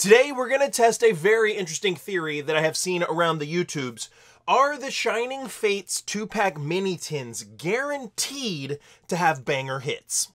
Today we're going to test a very interesting theory that I have seen around the YouTubes. Are the Shining Fates 2-pack mini tins guaranteed to have banger hits?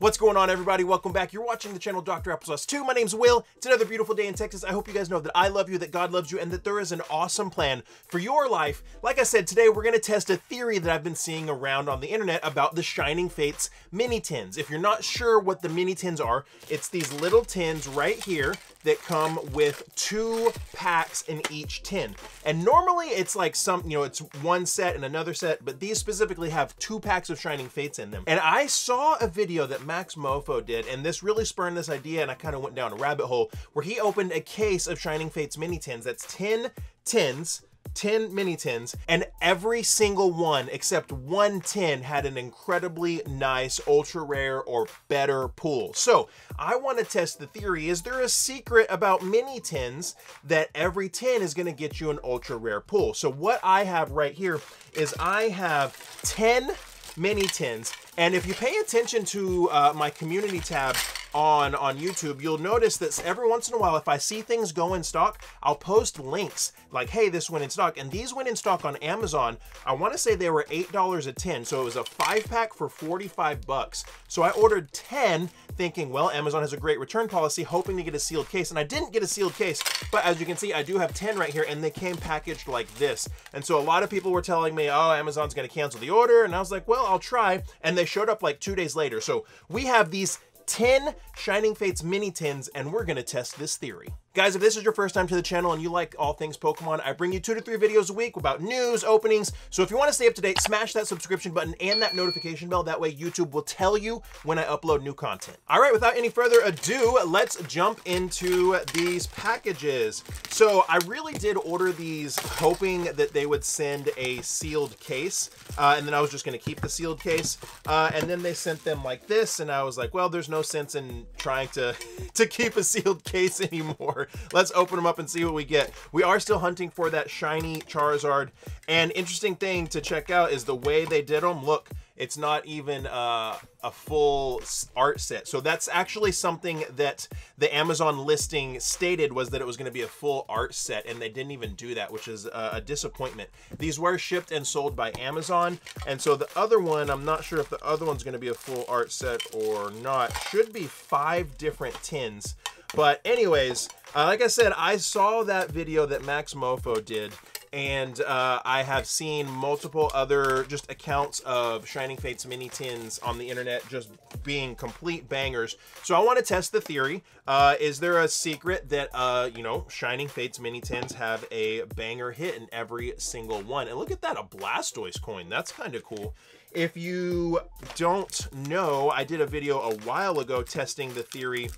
What's going on everybody? Welcome back. You're watching the channel Dr. Applesauce 2. My name's Will. It's another beautiful day in Texas. I hope you guys know that I love you, that God loves you, and that there is an awesome plan for your life. Like I said, today we're going to test a theory that I've been seeing around on the internet about the Shining Fates mini tins. If you're not sure what the mini tins are, it's these little tins right here that come with two packs in each tin. And normally it's like some, you know, it's one set and another set, but these specifically have two packs of Shining Fates in them. And I saw a video that Max Mofo did, and this really spurned this idea, and I kind of went down a rabbit hole, where he opened a case of Shining Fates mini tins. That's 10 tins 10 mini tins and every single one except one tin had an incredibly nice ultra rare or better pull so i want to test the theory. Is there a secret about mini tins that every tin is going to get you an ultra rare pull so what i have right here is i have 10 mini tins and if you pay attention to uh, my community tab on on YouTube, you'll notice that every once in a while, if I see things go in stock, I'll post links like, hey, this went in stock. And these went in stock on Amazon. I want to say they were $8 a 10. So it was a five pack for 45 bucks. So I ordered 10 thinking, well, Amazon has a great return policy, hoping to get a sealed case. And I didn't get a sealed case, but as you can see, I do have 10 right here and they came packaged like this. And so a lot of people were telling me, oh, Amazon's going to cancel the order. And I was like, well, I'll try. And they showed up like two days later. So we have these 10 Shining Fates mini tins and we're gonna test this theory. Guys, if this is your first time to the channel and you like all things Pokemon, I bring you two to three videos a week about news, openings. So if you want to stay up to date, smash that subscription button and that notification bell. That way YouTube will tell you when I upload new content. All right, without any further ado, let's jump into these packages. So I really did order these hoping that they would send a sealed case. Uh, and then I was just going to keep the sealed case. Uh, and then they sent them like this. And I was like, well, there's no sense in trying to, to keep a sealed case anymore. Let's open them up and see what we get. We are still hunting for that shiny Charizard. And interesting thing to check out is the way they did them. Look, it's not even uh, a full art set. So that's actually something that the Amazon listing stated was that it was going to be a full art set, and they didn't even do that, which is a, a disappointment. These were shipped and sold by Amazon, and so the other one, I'm not sure if the other one's going to be a full art set or not. Should be five different tins. But anyways, uh, like I said, I saw that video that Max Mofo did, and uh, I have seen multiple other just accounts of Shining Fates mini tins on the internet just being complete bangers. So I want to test the theory. Uh, is there a secret that, uh, you know, Shining Fates mini tins have a banger hit in every single one? And look at that, a Blastoise coin. That's kind of cool. If you don't know, I did a video a while ago testing the theory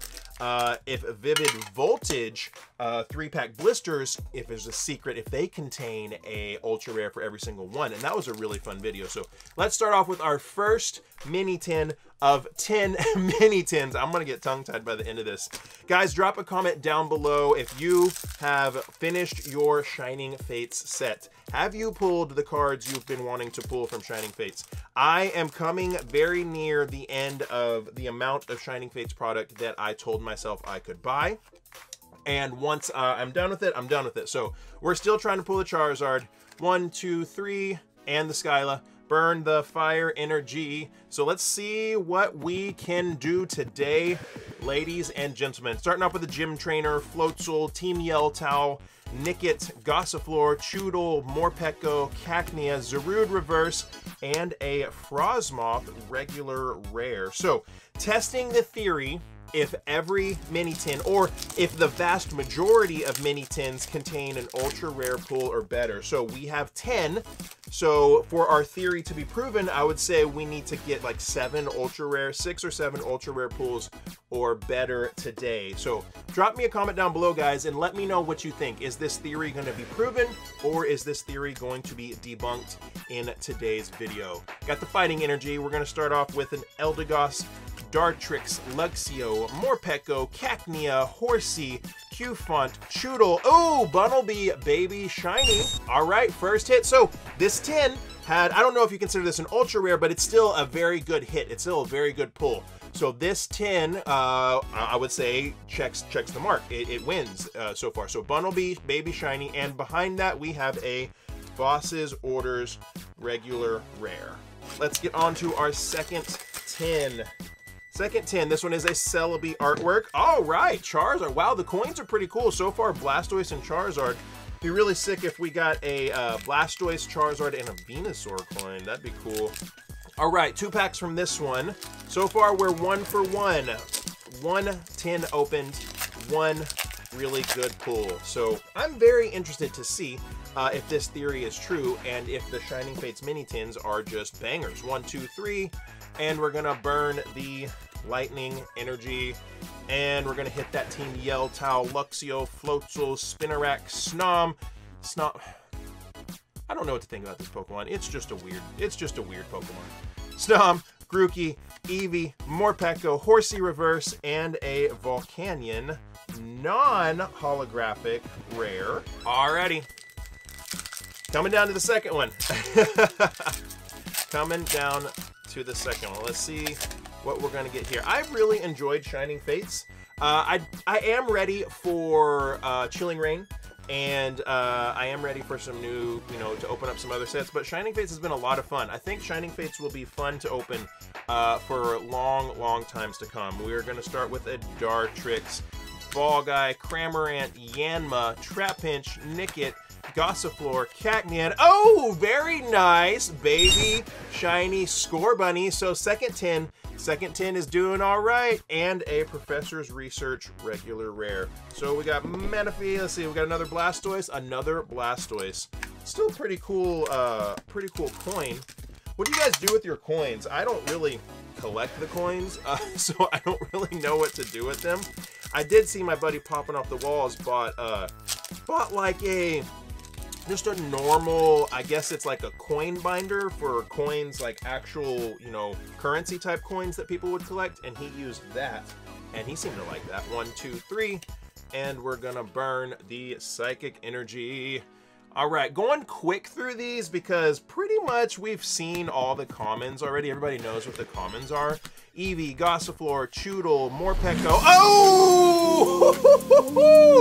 uh, if Vivid Voltage uh, three-pack blisters, if there's a secret, if they contain a ultra rare for every single one. And that was a really fun video. So let's start off with our first mini tin of 10 mini tins. I'm gonna get tongue-tied by the end of this. Guys, drop a comment down below if you have finished your Shining Fates set. Have you pulled the cards you've been wanting to pull from Shining Fates? I am coming very near the end of the amount of Shining Fates product that I told myself I could buy. And once uh, I'm done with it, I'm done with it. So we're still trying to pull the Charizard. One, two, three, and the Skyla. Burn the fire energy. So let's see what we can do today, ladies and gentlemen. Starting off with the gym trainer, Floatzel, Team Towel, Nickit, Gossifleur, Chewtle, Morpeko, Cacnea, Zarude Reverse, and a Frosmoth regular rare. So, testing the theory if every mini tin or if the vast majority of mini tins contain an ultra rare pull or better. So we have 10. So for our theory to be proven, I would say we need to get like seven ultra rare, six or seven ultra rare pulls or better today. So drop me a comment down below, guys, and let me know what you think. Is this theory going to be proven or is this theory going to be debunked in today's video? Got the fighting energy. We're going to start off with an Eldegoss Dartrix, Luxio, Morpeko, Cacnea, Horsey, Cufant, Chewtle. Oh, Bunnelby, Baby Shiny. All right, first hit. So this tin had, I don't know if you consider this an ultra rare, but it's still a very good hit. It's still a very good pull. So this tin, uh, I would say, checks checks the mark. It, it wins uh, so far. So Bunnelby, Baby Shiny, and behind that we have a Boss's Orders regular rare. Let's get on to our second tin. Second tin, this one is a Celebi artwork. All right, Charizard. Wow, the coins are pretty cool. So far, Blastoise and Charizard. Be really sick if we got a uh, Blastoise, Charizard, and a Venusaur coin. That'd be cool. All right, two packs from this one. So far, we're one for one. One tin opened, one really good pull. So I'm very interested to see uh, if this theory is true and if the Shining Fates mini tins are just bangers. One, two, three, and we're gonna burn the lightning energy and we're gonna hit that team Yell Towel, Luxio, Floatzel, Spinarak, Snom, Snom. I don't know what to think about this Pokemon. It's just a weird, it's just a weird Pokemon. Snom, Grookey, Eevee, Morpeko, Horsey Reverse, and a Volcanion non-holographic rare. Alrighty. Coming down to the second one. Coming down to the second one. Let's see what we're to get here. I really enjoyed Shining Fates. Uh, I, I am ready for uh, Chilling Reign, and uh, I am ready for some new, you know, to open up some other sets. But Shining Fates has been a lot of fun. I think Shining Fates will be fun to open uh, for long, long times to come. We're going to start with a Dartrix, Ball Guy, Cramorant, Yanma, Trapinch, Nickit, Gossifleur, Cacnea. Oh, very nice, baby, shiny Scorbunny. So second 10, second 10 is doing all right. And a Professor's Research regular rare. So we got Manaphy, let's see, we got another Blastoise, another Blastoise. Still pretty cool, uh, pretty cool coin. What do you guys do with your coins? I don't really collect the coins, uh, so I don't really know what to do with them. I did see my buddy popping off the walls bought uh bought like a just a normal, I guess it's like a coin binder for coins, like actual, you know, currency type coins that people would collect, and he used that, and he seemed to like that. One, two, three, and we're gonna burn the psychic energy. All right, going quick through these because pretty much we've seen all the commons already. Everybody knows what the commons are. Eevee, Gossifleur, Chewtle, Morpeko. Oh!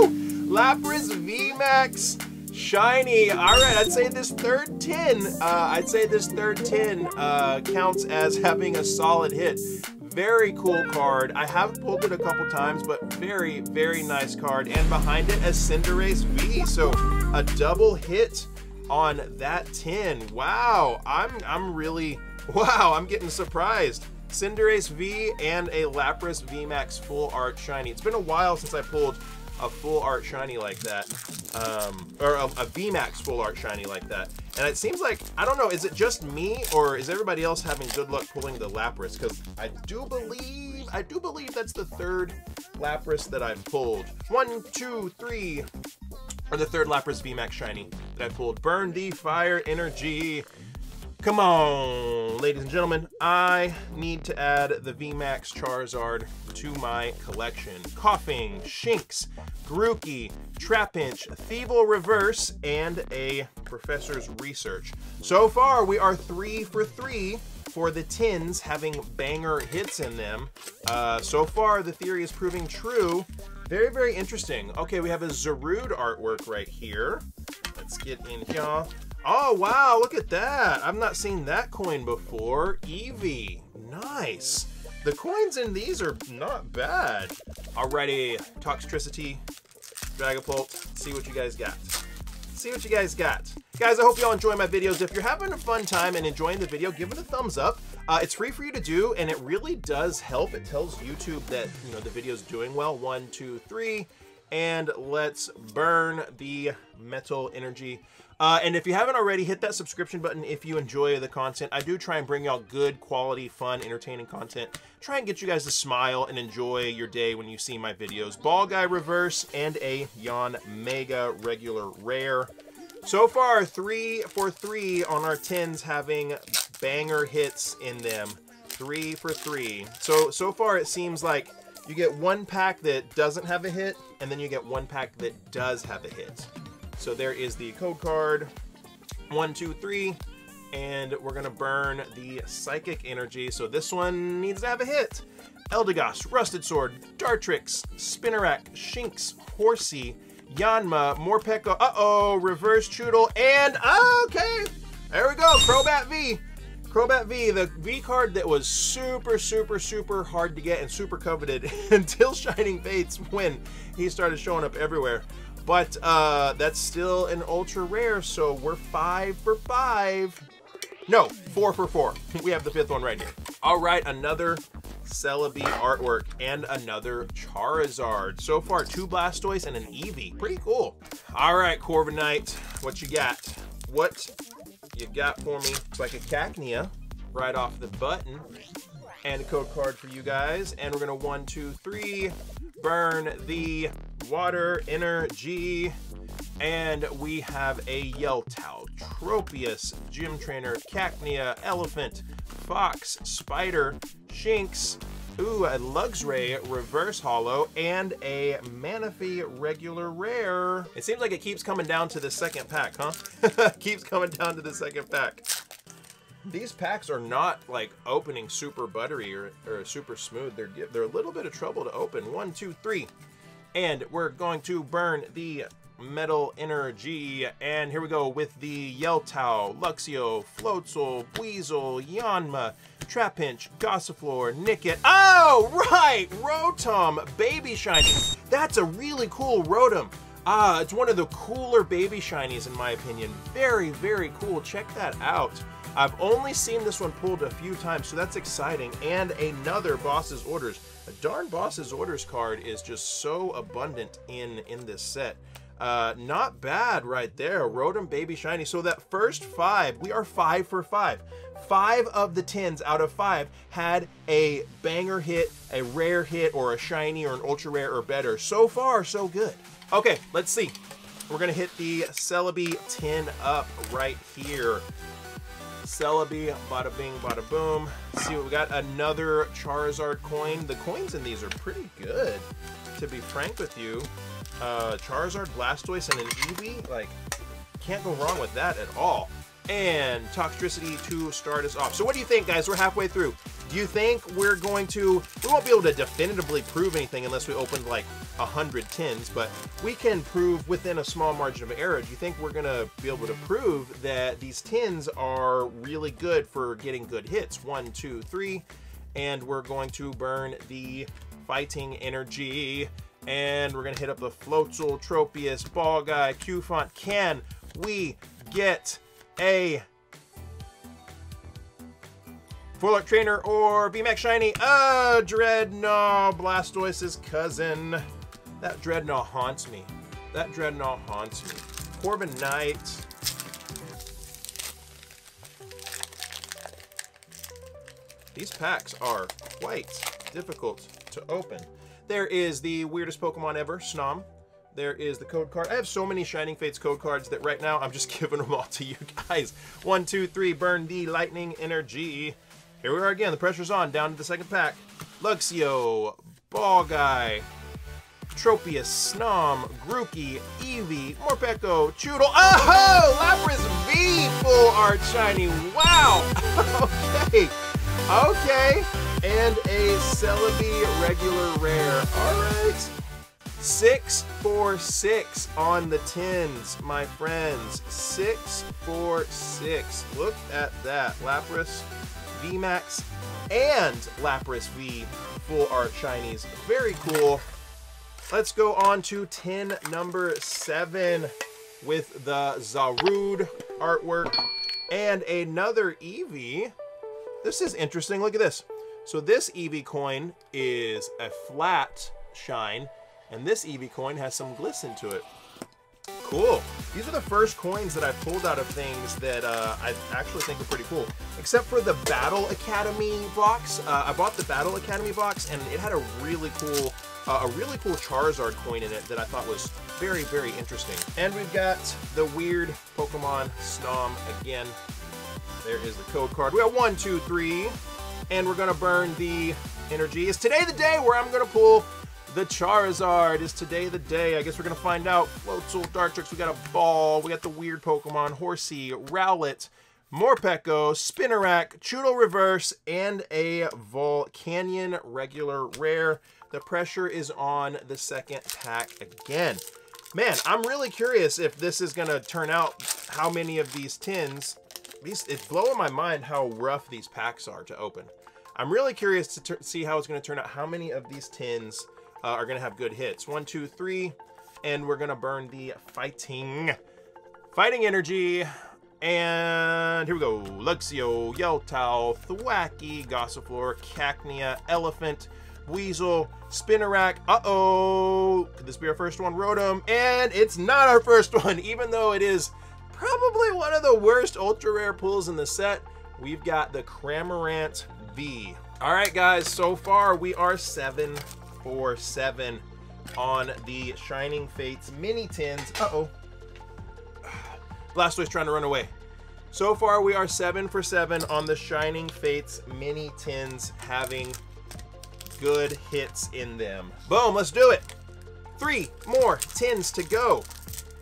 Lapras VMAX Shiny. All right, I'd say this third tin, uh, I'd say this third tin uh, counts as having a solid hit. Very cool card. I have pulled it a couple times, but very, very nice card. And behind it, a Cinderace V. So a double hit on that tin. Wow, I'm, I'm really, wow, I'm getting surprised. Cinderace V and a Lapras VMAX Full Art Shiny. It's been a while since I pulled a full art shiny like that, um, or a, a VMAX full art shiny like that. And it seems like, I don't know, is it just me or is everybody else having good luck pulling the Lapras? Because I do believe, I do believe that's the third Lapras that I've pulled. One, two, three, or the third Lapras VMAX shiny that I pulled. Burn the fire energy. Come on, ladies and gentlemen, I need to add the VMAX Charizard to my collection. Coughing, Shinx, Grookey, Trapinch, Thievul Reverse, and a Professor's Research. So far, we are three for three for the tins having banger hits in them. Uh, so far, the theory is proving true. Very, very interesting. Okay, we have a Zarude artwork right here. Let's get in here. Oh, wow, look at that. I've not seen that coin before. Eevee, nice. The coins in these are not bad. Alrighty, Toxtricity, Dragapult, see what you guys got. See what you guys got. Guys, I hope y'all enjoy my videos. If you're having a fun time and enjoying the video, give it a thumbs up. Uh, it's free for you to do, and it really does help. It tells YouTube that, you know, the video's doing well. One, two, three. And let's burn the metal energy. Uh, and if you haven't already, hit that subscription button if you enjoy the content. I do try and bring y'all good, quality, fun, entertaining content. Try and get you guys to smile and enjoy your day when you see my videos. Ball Guy Reverse and a Yon Mega Regular Rare. So far, three for three on our tins having banger hits in them. three for three. So, so far it seems like you get one pack that doesn't have a hit, and then you get one pack that does have a hit. So there is the code card, one, two, three, and we're gonna burn the Psychic Energy. So this one needs to have a hit. Eldegoss, Rusted Sword, Dartrix, Spinarak, Shinx, Horsey, Yanma, Morpeko, uh-oh, Reverse Chewtle, and, okay, there we go, Crobat V. Crobat V, the V card that was super, super, super hard to get and super coveted until Shining Fates when he started showing up everywhere. But uh, that's still an ultra rare, so we're five for five. No, four for four. We have the fifth one right here. All right, another Celebi artwork and another Charizard. So far, two Blastoise and an Eevee. Pretty cool. All right, Corviknight, what you got? What you got for me? It's like a Cacnea right off the button. And a code card for you guys. And we're gonna one, two, three, burn the water energy. And we have a Yell Towel, Tropius, Gym Trainer, Cacnea, Elephant, Fox, Spider, Shinx, ooh, a Luxray Reverse Hollow, and a Manaphy Regular Rare. It seems like it keeps coming down to the second pack, huh? keeps coming down to the second pack. These packs are not like opening super buttery or, or super smooth. They're, they're a little bit of trouble to open. One, two, three. And we're going to burn the Metal Energy. And here we go with the Yell Towel, Luxio, Floatzel, Weasel, Yanma, Trapinch, Gossifleur, Nickit. Oh, right! Rotom, Baby Shiny. That's a really cool Rotom. Ah, it's one of the cooler baby shinies in my opinion. Very, very cool. Check that out. I've only seen this one pulled a few times, so that's exciting. And another Boss's Orders. A darn Boss's Orders card is just so abundant in, in this set. Uh, not bad right there. Rotom Baby Shiny. So that first five, we are five for five. Five of the tens out of five had a banger hit, a rare hit, or a shiny, or an ultra rare, or better. So far, so good. Okay, let's see. We're gonna hit the Celebi 10 up right here. Celebi, bada bing, bada boom. see what we got. Another Charizard coin. The coins in these are pretty good, to be frank with you uh, Charizard, Blastoise, and an Eevee. Like, can't go wrong with that at all. And Toxtricity to start us off. So what do you think, guys? We're halfway through. Do you think we're going to... We won't be able to definitively prove anything unless we opened, like, 100 tins, but we can prove within a small margin of error. Do you think we're going to be able to prove that these tins are really good for getting good hits? One, two, three. And we're going to burn the fighting energy and we're gonna hit up the Floatzel, Tropius, Ball Guy, Cufant. Can we get a Four Trainer or VMAX Shiny? Uh, Drednaw, Blastoise's cousin. That Drednaw haunts me. That Drednaw haunts me. Corviknight. These packs are quite difficult to open. There is the weirdest Pokemon ever, Snom. There is the code card. I have so many Shining Fates code cards that right now I'm just giving them all to you guys. One, two, three, burn the lightning energy. Here we are again. The pressure's on. Down to the second pack. Luxio, Ball Guy, Tropius, Snom, Grookey, Eevee, Morpeko, Chewtle. Oh! Lapras V full art shiny. Wow! okay. Okay and a Celebi regular rare. All right. Six for six on the tins, my friends. Six four six. Look at that. Lapras VMAX and Lapras V full art shinies. Very cool. Let's go on to tin number seven with the Zarude artwork and another Eevee. This is interesting. Look at this. So this Eevee coin is a flat shine, and this Eevee coin has some glisten to it. Cool. These are the first coins that I pulled out of things that uh, I actually think are pretty cool. Except for the Battle Academy box. Uh, I bought the Battle Academy box, and it had a really cool, uh, a really cool Charizard coin in it that I thought was very, very interesting. And we've got the weird Pokemon Snom again. There is the code card. We got one, two, three, and we're gonna burn the energy. Is today the day where I'm gonna pull the Charizard? Is today the day? I guess we're gonna find out. Floatzel, Dartrix, we got a ball, we got the weird Pokemon, Horsey, Rowlet, Morpeko, Spinarak, Chewtle Reverse, and a Volcanion regular rare. The pressure is on the second pack again. Man, I'm really curious if this is going to turn out how many of these tins. These, it's blowing my mind how rough these packs are to open. I'm really curious to see how it's going to turn out. How many of these tins uh, are going to have good hits? One, two, three. And we're going to burn the fighting, fighting energy. And here we go. Luxio, Yell Towel, Thwackey, Gossifleur, Cacnea, Elephant, Weasel, Spinarak. Uh-oh. Could this be our first one? Rotom. And it's not our first one, even though it is probably one of the worst ultra rare pulls in the set. We've got the Cramorant V. All right, guys, so far we are seven for seven on the Shining Fates mini tins. Uh-oh. Blastoise trying to run away. So far, we are seven for seven on the Shining Fates mini tins having good hits in them. Boom, let's do it. Three more tins to go.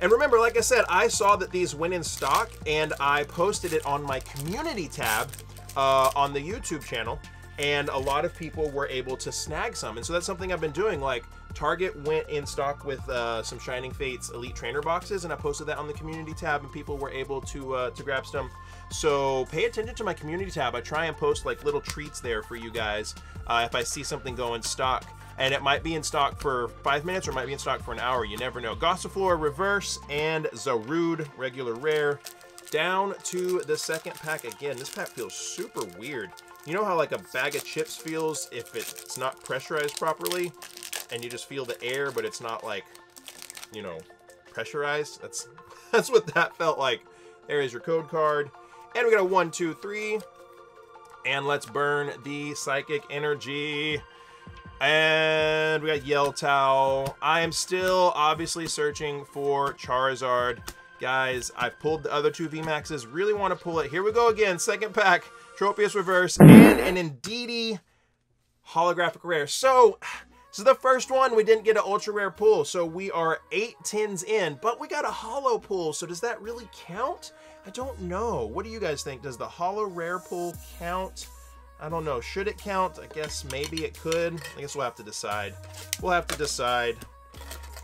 And remember, like I said, I saw that these went in stock and I posted it on my community tab uh, on the YouTube channel. And a lot of people were able to snag some. And so that's something I've been doing. Like, Target went in stock with uh, some Shining Fates Elite Trainer boxes, and I posted that on the community tab, and people were able to uh, to grab some. So pay attention to my community tab. I try and post like little treats there for you guys uh, if I see something go in stock. And it might be in stock for five minutes or it might be in stock for an hour. You never know. Gossifleur Reverse and Zarude Regular Rare. Down to the second pack again. This pack feels super weird. You know how like a bag of chips feels if it's not pressurized properly? And you just feel the air, but it's not like, you know, pressurized? That's, that's what that felt like. There is your code card. And we got a one, two, three. And let's burn the Psychic Energy. And we got Yell Towel. I am still obviously searching for Charizard. Guys, I've pulled the other two VMAXs. Really want to pull it. Here we go again. Second pack. Tropius Reverse and an Indeedee Holographic Rare. So, so the first one, we didn't get an ultra rare pull. So we are eight tins in, but we got a Hollow pull. So does that really count? I don't know. What do you guys think? Does the Hollow rare pull count? I don't know. Should it count? I guess maybe it could. I guess we'll have to decide. We'll have to decide.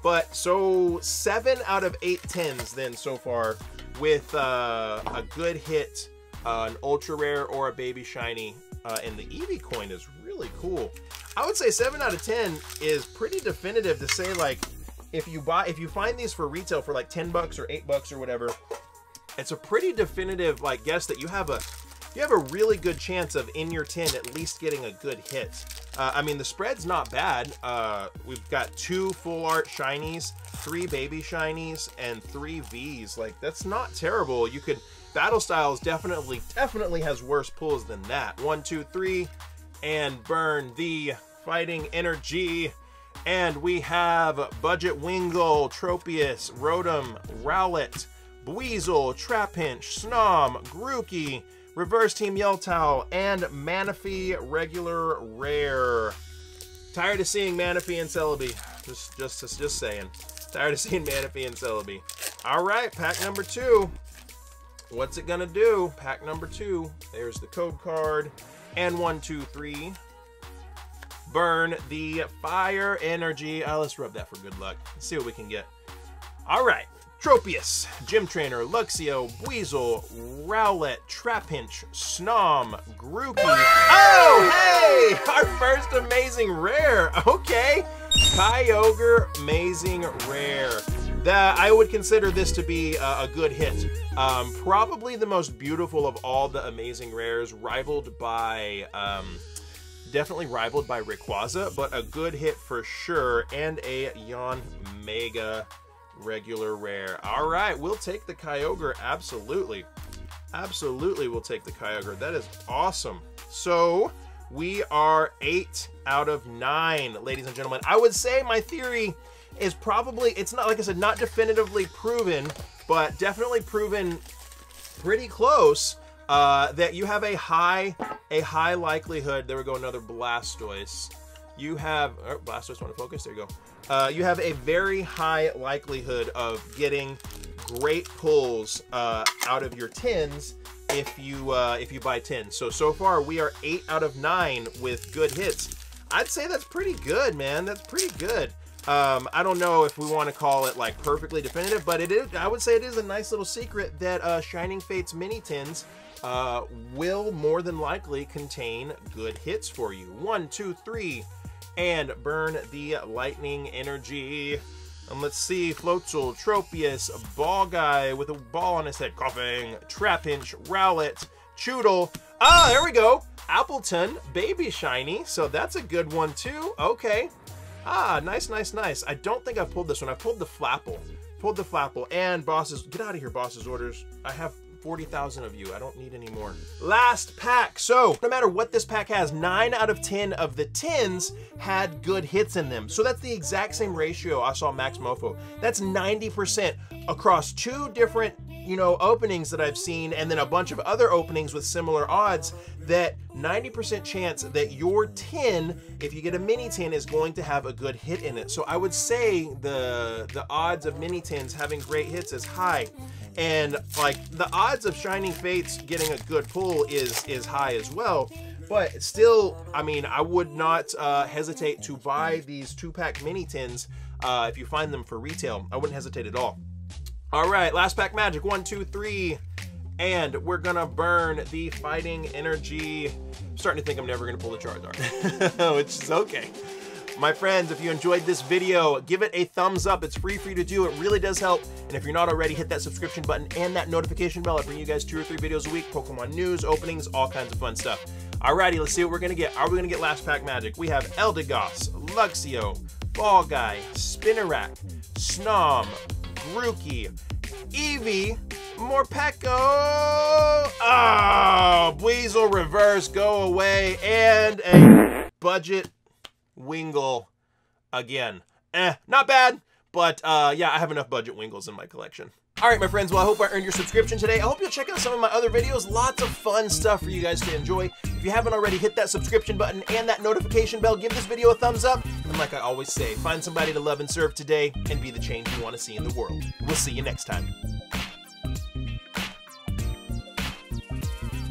But so seven out of eight tens then so far with uh, a good hit, an ultra rare or a baby shiny. Uh, and the Eevee coin is really cool. I would say seven out of 10 is pretty definitive to say like, if you buy, if you find these for retail for like 10 bucks or eight bucks or whatever, it's a pretty definitive like guess that you have a you have a really good chance of in your tin at least getting a good hit. Uh, I mean, the spread's not bad. Uh, we've got two full art shinies, three baby shinies, and three Vs. Like, that's not terrible. You could, Battle Styles definitely, definitely has worse pulls than that. One, two, three, and burn the fighting energy. And we have Budget Wingull, Tropius, Rotom, Rowlet, Buizel, Trapinch, Snom, Grookey, Reverse Team Yell Towel, and Manaphy Regular Rare. Tired of seeing Manaphy and Celebi. Just, just, just, just saying. Tired of seeing Manaphy and Celebi. All right, pack number two. What's it gonna do? Pack number two. There's the code card. And one, two, three. Burn the fire energy. Uh, let's rub that for good luck. Let's see what we can get. All right. Tropius, Gym Trainer, Luxio, Weasel, Rowlet, Trapinch, Snom, Grookey. Oh, hey! Our first amazing rare. Okay. Kyogre Amazing Rare. That I would consider this to be a, a good hit. Um, probably the most beautiful of all the amazing rares, rivaled by um, definitely rivaled by Rayquaza, but a good hit for sure, and a Yon Mega regular rare. All right, we'll take the Kyogre, absolutely. Absolutely, we'll take the Kyogre. That is awesome. So, we are eight out of nine, ladies and gentlemen. I would say my theory is probably, it's not, like I said, not definitively proven, but definitely proven pretty close uh, that you have a high a high likelihood. There we go, another Blastoise. You have oh, Blastoise. Want to focus? There you go. Uh, you have a very high likelihood of getting great pulls uh, out of your tins if you uh, if you buy 10. So so far we are eight out of nine with good hits. I'd say that's pretty good, man. That's pretty good. Um, I don't know if we want to call it like perfectly definitive, but it is. I would say it is a nice little secret that uh, Shining Fates mini tins uh, will more than likely contain good hits for you. One, two, three, and burn the lightning energy. And let's see, Floatzel, Tropius, Ball Guy with a ball on his head, coughing, Trapinch, Rowlet, Chewtle. Ah, there we go. Appletun, Baby Shiny. So that's a good one too. Okay. Ah, nice, nice, nice. I don't think I pulled this one. I pulled the Flapple. Pulled the Flapple and bosses. Get out of here, bosses orders. I have 40,000 of you. I don't need any more. Last pack. So no matter what this pack has, nine out of 10 of the tins had good hits in them. So that's the exact same ratio I saw Max Mofo. That's 90% across two different you know, openings that I've seen and then a bunch of other openings with similar odds that 90% chance that your tin, if you get a mini tin, is going to have a good hit in it. So I would say the the odds of mini tins having great hits is high. And like the odds of Shining Fates getting a good pull is is high as well. But still, I mean, I would not uh, hesitate to buy these two-pack mini tins uh, if you find them for retail. I wouldn't hesitate at all. All right, last pack magic. One, two, three. And we're gonna burn the fighting energy. I'm starting to think I'm never gonna pull the Charizard, which is okay. My friends, if you enjoyed this video, give it a thumbs up. It's free for you to do. It really does help. And if you're not already, hit that subscription button and that notification bell. I bring you guys two or three videos a week, Pokemon news, openings, all kinds of fun stuff. Alrighty, let's see what we're gonna get. Are we gonna get last pack magic? We have Eldegoss, Luxio, Ball Guy, Spinarak, Snom, Grookey, Eevee, Morpeko, oh, Weasel Reverse, go away, and a budget Wingull again. Eh, not bad, but uh, yeah, I have enough budget Wingles in my collection. All right, my friends, well, I hope I earned your subscription today. I hope you'll check out some of my other videos. Lots of fun stuff for you guys to enjoy. If you haven't already, hit that subscription button and that notification bell. Give this video a thumbs up. And like I always say, find somebody to love and serve today and be the change you want to see in the world. We'll see you next time.